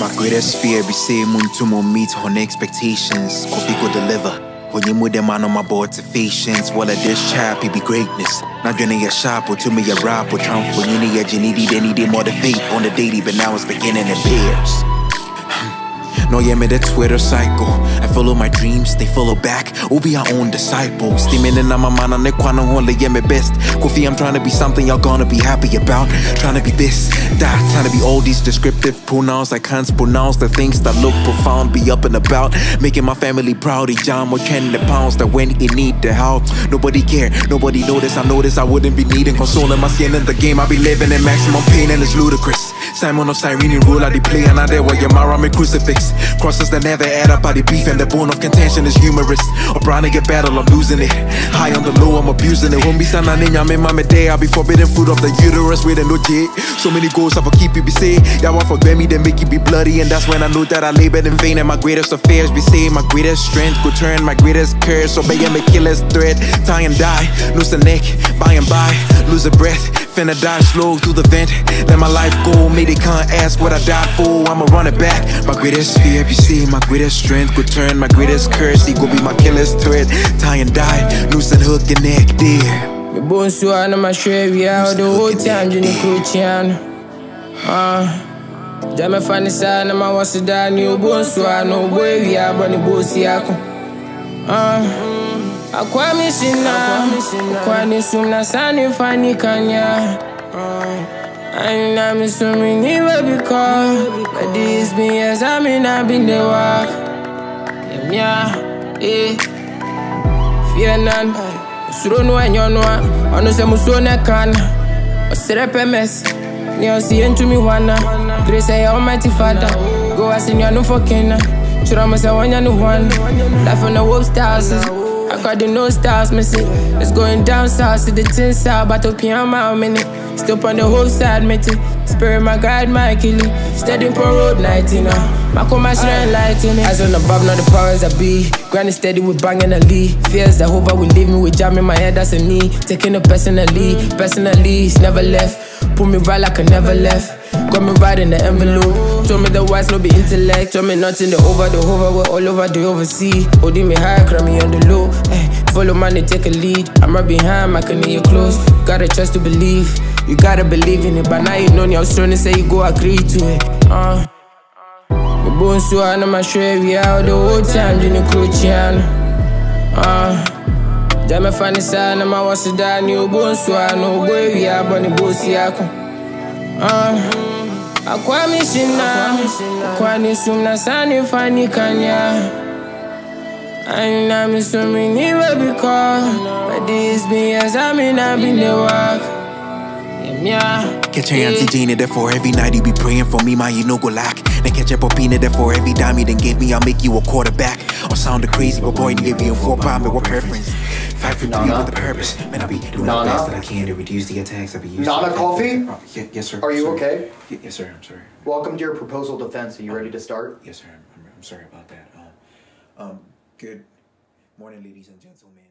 My greatest fear be say muntu mo meet on expectations. Kofi go deliver. When you move them man on my board to patience. Well, at this chap, be greatness. Not joining your shop or to me a rap or trump for you need your need more need motivate on the daily, but now it's beginning in pairs. No, yeah, me the Twitter cycle. I follow my dreams, they follow back. We'll be our own disciples. Steaming in my the kwana only, yeah, me best. Kofi, I'm trying to be something y'all gonna be happy about. Trying to be this, that, trying to be all these descriptive pronouns I can't pronounce. The things that look profound, be up and about. Making my family proud, he John more the pounds that when he need the help. Nobody care, nobody notice. I notice I wouldn't be needing consoling my skin in the game. I be living in maximum pain and it's ludicrous. Simon of Cyrene rule I they play and I there where your Mara me crucifix. Crosses that never add up, by the beef and the bone of contention is humorous. Or trying to get battle, I'm losing it. High on the low, I'm abusing it. Won't be standing in your mama day, I'll be forbidden fruit of the uterus with a no. So many goals, I will keep you be say. Y'all want forget me, then make you be bloody. And that's when I know that I labored in vain. And my greatest affairs be saying my greatest strength could turn my greatest curse. Obey so my killer's threat. Tie and die, lose the neck, by and by, lose a breath. Finna die slow through the vent. Let my life go, maybe they can't ask what I died for. I'ma run it back. My greatest fear, if you see my greatest strength could turn my greatest curse. He gon' be my killer's threat. Tie and die, noose and hook your neck, dear. Me bone I know my share we out the whole time, Jenny Crucian. Ah. Jame fani sana ma wasi dani ubon so I know boy we are bunny bossy ako. Ah. Akwa mishina, akwa ni sumna sani fani kanya. I know me swimming here because but this be years I mean I've been the walk. Yeah, eh. Fear none. Suro no enyo no a, ono se musuo ne kan. Osere pemes. Ni osi into me wana. Grace ya Almighty Father. Go as in your no for Kenya. Chura mo se wanya one. Life on the wolf stars. I got the no stars missing. It's going down south to the tin side, but up here I'm out Still on the whole side, mate. Spirit my guide, my killing. Steady for road night, you know. My come my shine light in it. Eyes on above, not the powers I be. Grinding steady with banging a lead. Fears that hover will leave me with jam in my head, that's a knee. Taking it personally, personally, it's never left. Put me right like I never left. Got me right in the envelope. Told me the wise no be intellect. Told me nothing the over, the over, we're all over the oversea. Holding me high, cry on the low. Hey, follow money, take a lead. I'm right behind, my can you close. Gotta trust to believe. You gotta believe in it. But now you know you're strong say you go agree to it. Uh. Me bone so I know my share we out the whole time, Jenny Crucian. Uh. Jame fani sana ma wasi dani ubon so I know boy we are bunny bossy ako. Uh. Akwa mishina, akwa ni sumna sani fani kanya. I know me swimming here because but this be years I mean I've been the. Yeah, Catch your auntie Jane, therefore every night he be praying for me, my you no go lack. Then catch up Popina, therefore every dime he then gave me, I'll make you a quarterback. Or sound crazy, but boy, you gave me a four pound, what preference? Five for three Nana? with a purpose. Man, I be doing Nana? the best that I can to reduce the attacks I be using. Nana Kofi? Oh, ye- yes, sir. Are you sorry. okay? Y- yes, sir. I'm sorry. Welcome to your proposal defense. Are you ready to start? Yes, sir. I'm, I'm, I'm sorry about that. Um, um, good morning, ladies and gentlemen.